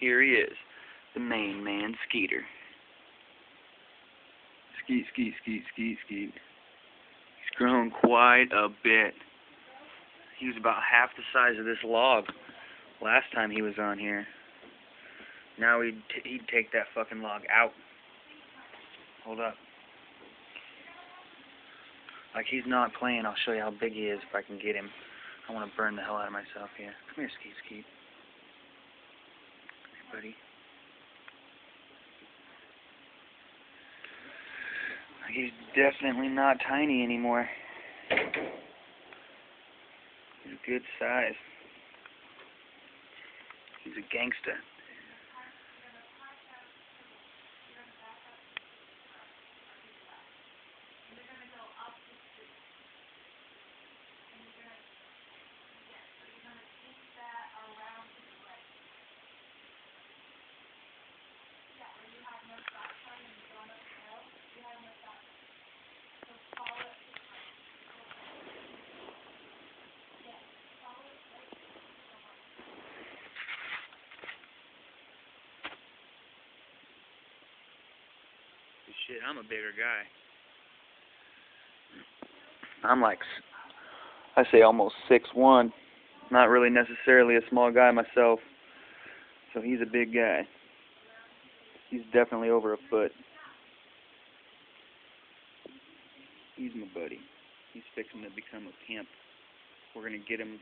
Here he is, the main man, Skeeter. Skeet, skeet, skeet, skeet, skeet. He's grown quite a bit. He was about half the size of this log last time he was on here. Now he'd, t- he'd take that fucking log out. Hold up. Like he's not playing. I'll show you how big he is if I can get him. I want to burn the hell out of myself here. Come here, Skeet Skeet. Hey, buddy. He's definitely not tiny anymore. He's a good size. He's a gangster. Shit, I'm a bigger guy. I'm like, I say almost six one. Not really necessarily a small guy myself. So he's a big guy. He's definitely over a foot. He's my buddy. He's fixing to become a pimp. We're gonna get him.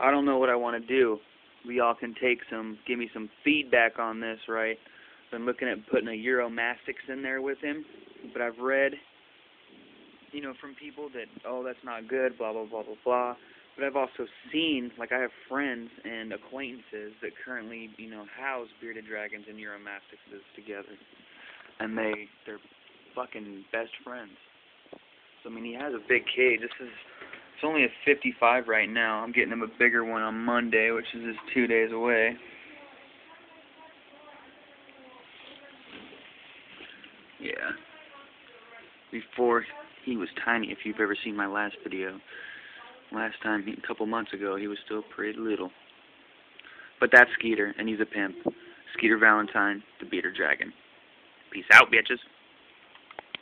I don't know what I want to do. We all can take some, give me some feedback on this, right? Been looking at putting a Uromastyx in there with him, but I've read, you know, from people that oh that's not good, blah blah blah blah blah. But I've also seen, like I have friends and acquaintances that currently, you know, house bearded dragons and Uromastyxes together, and they they're fucking best friends. So I mean, he has a big cage. This is it's only a 55 right now. I'm getting him a bigger one on Monday, which is just two days away. Yeah. Before he was tiny, if you've ever seen my last video. Last time, a couple months ago, he was still pretty little. But that's Skeeter, and he's a pimp. Skeeter Valentine, the Beater Dragon. Peace out, bitches.